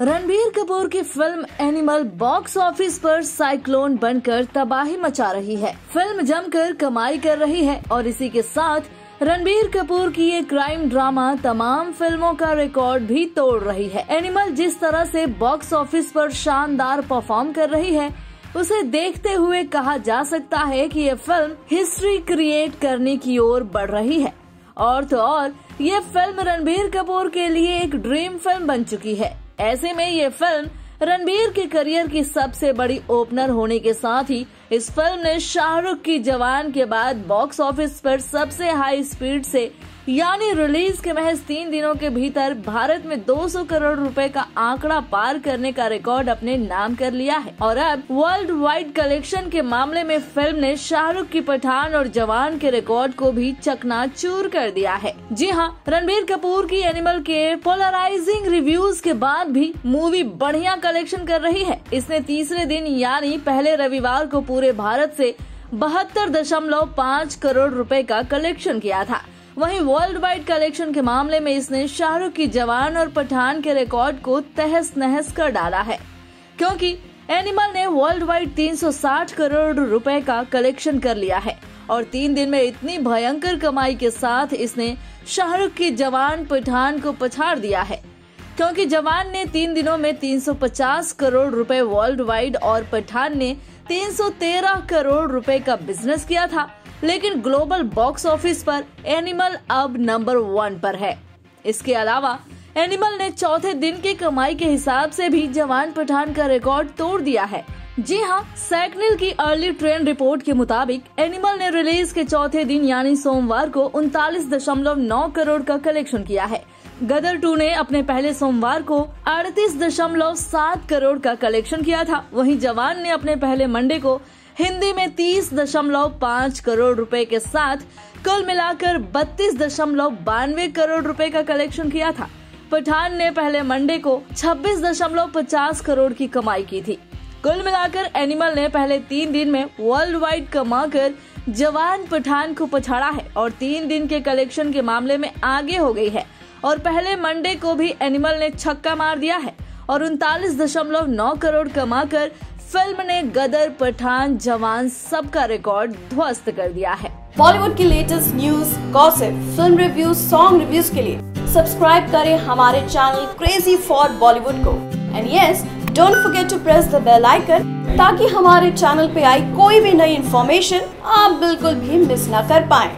रणबीर कपूर की film Animal box office पर cyclone बनकर तबाही मचा रही है। फ़िल्म जमकर कमाई कर रही है और इसी के साथ रणबीर कपूर की ये क्राइम ड्रामा तमाम फ़िल्मों का रिकॉर्ड भी तोड़ रही है। एनिमल जिस तरह से बॉक्स ऑफ़िस पर शानदार परफॉर्म कर रही है, उसे देखते हुए कहा जा सकता है कि ये फ़िल्म हिस्ट्री क्रिएट करने की ओर बढ़ रही है। और तो और, ये फ़िल्म रणबीर कपूर के लिए एक ड्रीम फ़िल्म बन चुकी है। ऐसे में ये फ़िल्म रणबीर के करियर की सबसे बड़ी ओपनर होने के साथ ही इस फ़िल्म ने शाहरुख की जवान के बाद बॉक्स ऑफ़िस पर सबसे हाई स्पीड से यानी रिलीज़ के महज तीन दिनों के भीतर भारत में 200 करोड़ रुपए का आंकड़ा पार करने का रिकॉर्ड अपने नाम कर लिया है। और अब वर्ल्ड वाइड कलेक्शन के मामले में फ़िल्म ने शाहरुख की पठान और जवान के रिकॉर्ड को भी चकना चूर कर दिया है। जी हाँ रणबीर कपूर की एनिमल के पोलराइजिंग रिव्यूज़ के बाद भी मूवी बढ़िया कलेक्शन कर रही है। इसने तीसरे दिन यानी पहले रविवार को पूरे भारत से बहत्तर दशमलव पाँच करोड़ रुपए का कलेक्शन किया था। वहीं वर्ल्ड वाइड कलेक्शन के मामले में इसने शाहरुख की जवान और पठान के रिकॉर्ड को तहस नहस कर डाला है। क्योंकि एनिमल ने वर्ल्ड वाइड 360 करोड़ रुपए का कलेक्शन कर लिया है और तीन दिन में इतनी भयंकर कमाई के साथ इसने शाहरुख की जवान, पठान को पछाड़ दिया है। क्योंकि जवान ने तीन दिनों में 350 करोड़ रुपए वर्ल्ड वाइड और पठान ने 313 करोड़ रुपए का बिज़नेस किया था। लेकिन ग्लोबल बॉक्स ऑफ़िस पर एनिमल अब नंबर वन पर है। इसके अलावा, एनिमल ने चौथे दिन की कमाई के हिसाब से भी जवान पठान का रिकॉर्ड तोड़ दिया है। जी हाँ सैकनिल की अर्ली ट्रेंड रिपोर्ट के मुताबिक, एनिमल ने रिलीज़ के चौथे दिन यानी सोमवार को उनतालीस दशमलव नौ करोड़ का कलेक्शन किया है। गदर टू ने अपने पहले सोमवार को अड़तीस दशमलव सात करोड़ का कलेक्शन किया था। वहीं जवान ने अपने पहले मंडे को हिंदी में तीस दशमलव पाँच करोड़ रुपए के साथ कुल मिलाकर बत्तीस दशमलव बानवे करोड़ रुपए का कलेक्शन किया था। पठान ने पहले मंडे को छब्बीस दशमलव पचास करोड़ की कमाई की थी। कुल मिलाकर एनिमल ने पहले तीन दिन में वर्ल्ड वाइड कमाकर जवान पठान को पछाड़ा है और तीन दिन के कलेक्शन के मामले में आगे हो गई है। और पहले मंडे को भी एनिमल ने छक्का मार दिया है और उनतालीस दशमलव नौ करोड़ कमाकर फ़िल्म ने गदर, पठान, जवान सबका रिकॉर्ड ध्वस्त कर दिया है। बॉलीवुड की latest news gossip film reviews song reviews के लिए सब्सक्राइब करें हमारे चैनल क्रेजी फॉर बॉलीवुड को। And yes don't forget to press the bell icon ताकि हमारे चैनल पे आई कोई भी नई इन्फॉर्मेशन आप बिल्कुल भी मिस ना कर पाए।